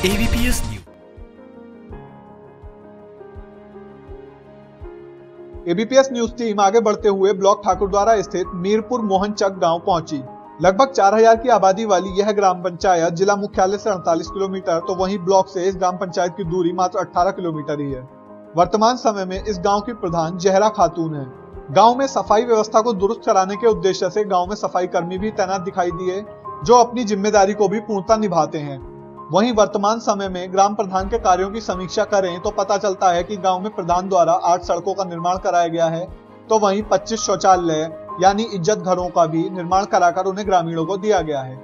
ABPS news ABPS news team आगे बढ़ते हुए ब्लॉक ठाकुरद्वारा स्थित मीरपुर मोहनचक गाँव पहुँची। लगभग 4000 की आबादी वाली यह ग्राम पंचायत जिला मुख्यालय से 48 किलोमीटर तो वहीं ब्लॉक से इस ग्राम पंचायत की दूरी मात्र 18 किलोमीटर ही है। वर्तमान समय में इस गाँव की प्रधान जहरा खातून है। गाँव में सफ़ाई व्यवस्था को दुरुस्त कराने के उद्देश्य से गाँव में सफ़ाई कर्मी भी तैनात दिखाई दिए, जो अपनी ज़िम्मेदारी को भी पूर्णता निभाते हैं। वहीं वर्तमान समय में ग्राम प्रधान के कार्यों की समीक्षा करें तो पता चलता है कि गाँव में प्रधान द्वारा आठ सड़कों का निर्माण कराया गया है। तो वहीं 25 शौचालय यानी इज़्ज़त घरों का भी निर्माण कराकर उन्हें ग्रामीणों को दिया गया है।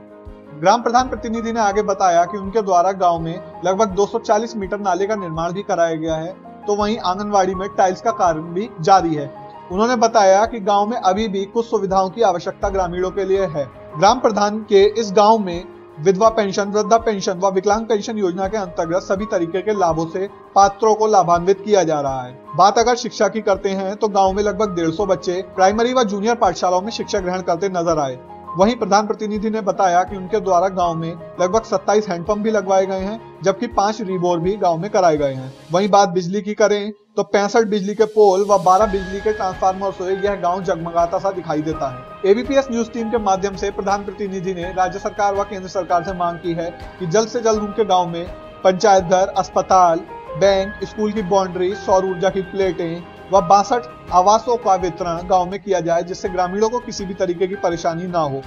ग्राम प्रधान प्रतिनिधि ने आगे बताया कि उनके द्वारा गाँव में लगभग 240 मीटर नाले का निर्माण भी कराया गया है। तो वहीं आंगनवाड़ी में टाइल्स का कार्य भी जारी है। उन्होंने बताया कि गाँव में अभी भी कुछ सुविधाओं की आवश्यकता ग्रामीणों के लिए है। ग्राम प्रधान के इस गाँव में विधवा पेंशन, वृद्धा पेंशन व विकलांग पेंशन योजना के अंतर्गत सभी तरीके के लाभों से पात्रों को लाभान्वित किया जा रहा है। बात अगर शिक्षा की करते हैं तो गाँव में लगभग डेढ़ बच्चे प्राइमरी व जूनियर पाठशालाओं में शिक्षा ग्रहण करते नज़र आए। वहीं प्रधान प्रतिनिधि ने बताया कि उनके द्वारा गाँव में लगभग 27 हैंडपंप भी लगवाए गए हैं, जबकि पाँच रिबोर भी गाँव में कराए गए हैं। वहीं बात बिजली की करें तो पैंसठ बिजली के पोल व 12 बिजली के ट्रांसफार्मर से यह गाँव जगमगाता सा दिखाई देता है। एबीपीएस न्यूज़ टीम के माध्यम से प्रधान प्रतिनिधि ने राज्य सरकार व केंद्र सरकार से मांग की है कि जल्द से जल्द उनके गाँव में पंचायत घर, अस्पताल, बैंक, स्कूल की बाउंड्री, सौर ऊर्जा की प्लेटें व बासठ आवासों का वितरण गाँव में किया जाए जिससे ग्रामीणों को किसी भी तरीके की परेशानी ना हो।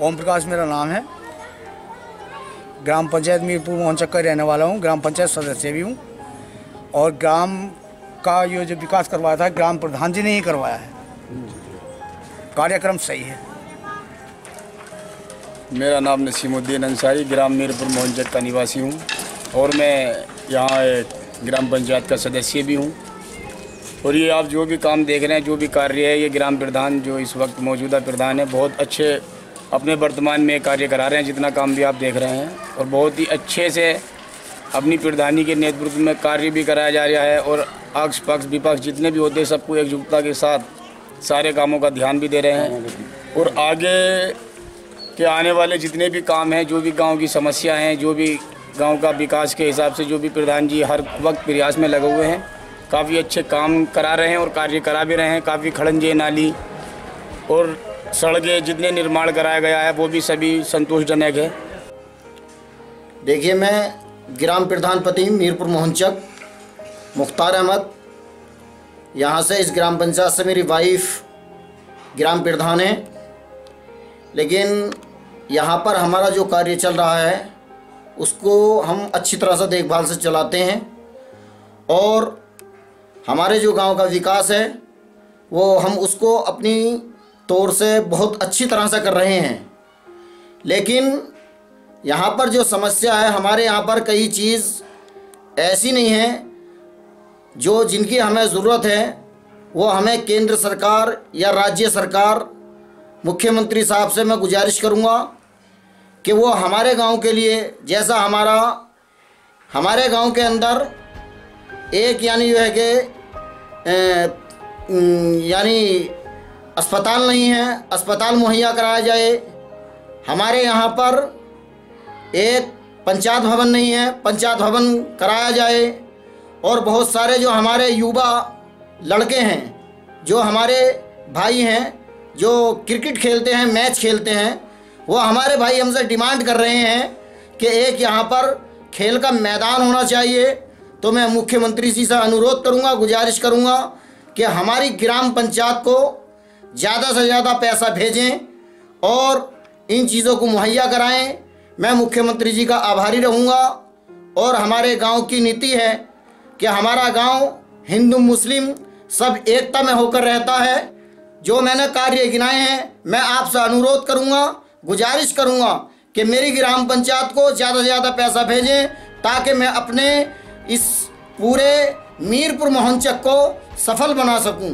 ओम प्रकाश मेरा नाम है। ग्राम पंचायत मीरपुर मोहनचक का रहने वाला हूँ। ग्राम पंचायत सदस्य भी हूँ। और ग्राम का ये जो विकास करवाया था ग्राम प्रधान जी ने ही करवाया है। कार्यक्रम सही है। मेरा नाम नसीमुद्दीन अंसारी ग्राम मीरपुर मोहनजत का निवासी हूँ। और मैं यहाँ एक ग्राम पंचायत का सदस्य भी हूँ। और ये आप जो भी काम देख रहे हैं, जो भी कार्य है, ये ग्राम प्रधान जो इस वक्त मौजूदा प्रधान है, बहुत अच्छे अपने वर्तमान में कार्य करा रहे हैं, जितना काम भी आप देख रहे हैं। और बहुत ही अच्छे से अपनी प्रधानी के नेतृत्व में कार्य भी कराया जा रहा है और अक्ष पक्ष विपक्ष जितने भी होते हैं, सबको एकजुटता के साथ सारे कामों का ध्यान भी दे रहे हैं। और आगे के आने वाले जितने भी काम हैं, जो भी गाँव की समस्या हैं, जो भी गाँव का विकास के हिसाब से जो भी प्रधान जी हर वक्त प्रयास में लगे हुए हैं, काफ़ी अच्छे काम करा रहे हैं और कार्य करा भी रहे हैं, काफ़ी खड़ंजे नाली और सड़कें जितने निर्माण कराया गया है, वो भी सभी संतोषजनक है। देखिए, मैं ग्राम प्रधान पति मीरपुर मोहनचक, मुख्तार अहमद, यहाँ से इस ग्राम पंचायत से मेरी वाइफ ग्राम प्रधान है। लेकिन यहाँ पर हमारा जो कार्य चल रहा है उसको हम अच्छी तरह से देखभाल से चलाते हैं। और हमारे जो गाँव का विकास है, वो हम उसको अपनी तौर से बहुत अच्छी तरह से कर रहे हैं। लेकिन यहाँ पर जो समस्या है, हमारे यहाँ पर कई चीज़ ऐसी नहीं है, जो जिनकी हमें ज़रूरत है, वो हमें केंद्र सरकार या राज्य सरकार, मुख्यमंत्री साहब से मैं गुजारिश करूँगा कि वो हमारे गाँव के लिए, जैसा हमारा, हमारे गाँव के अंदर एक यानी जो है कि यानी अस्पताल नहीं है, अस्पताल मुहैया कराया जाए। हमारे यहाँ पर एक पंचायत भवन नहीं है, पंचायत भवन कराया जाए। और बहुत सारे जो हमारे युवा लड़के हैं, जो हमारे भाई हैं, जो क्रिकेट खेलते हैं, मैच खेलते हैं वो हमारे भाई हमसे डिमांड कर रहे हैं कि एक यहाँ पर खेल का मैदान होना चाहिए। तो मैं मुख्यमंत्री जी से अनुरोध करूँगा, गुजारिश करूँगा कि हमारी ग्राम पंचायत को ज़्यादा से ज़्यादा पैसा भेजें और इन चीज़ों को मुहैया कराएँ। मैं मुख्यमंत्री जी का आभारी रहूँगा और हमारे गाँव की नीति है कि हमारा गाँव हिंदू, मुस्लिम सब एकता में होकर रहता है। जो मैंने कार्य गिनाए हैं, मैं आपसे अनुरोध करूँगा गुजारिश करूँगा कि मेरी ग्राम पंचायत को ज़्यादा से ज़्यादा पैसा भेजें, ताकि मैं अपने इस पूरे मीरपुर मोहनचक को सफल बना सकूँ।